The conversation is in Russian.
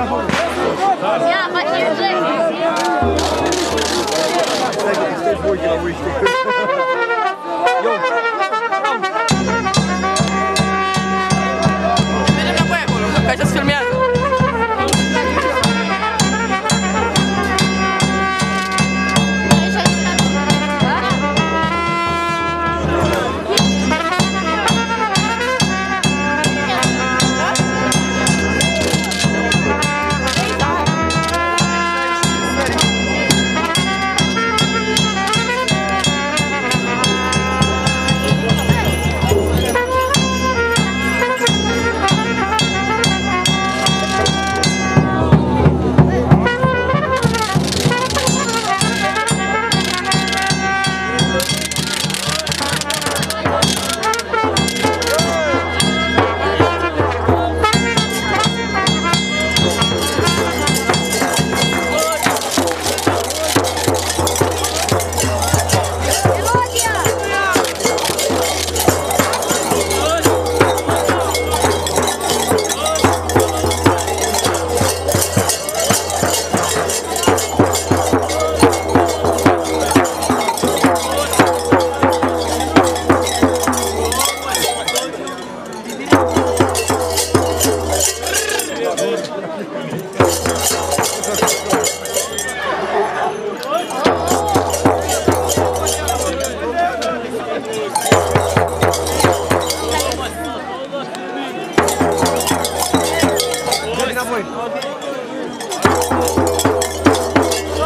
Я, подержи. Теперь